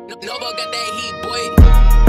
Novo got that heat, boy.